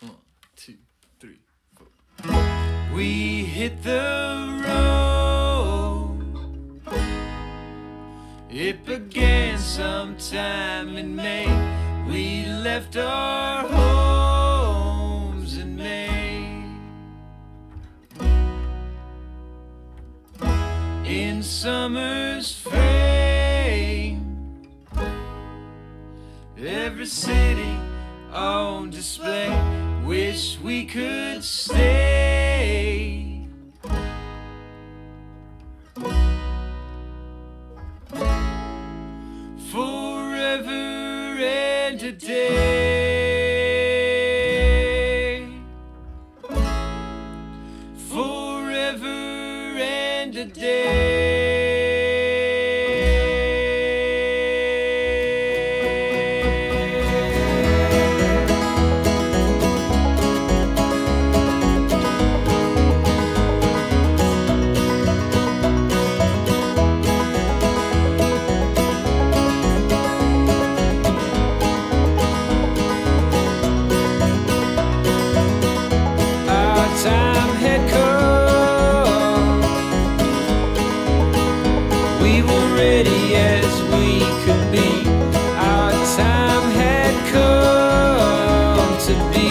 One, two, three, four. We hit the road. It began sometime in May. We left our homes in May. In summer's frame, every city on display. Wish we could stay. Forever and a day. Forever and a day. We were ready as we could be. Our time had come to be.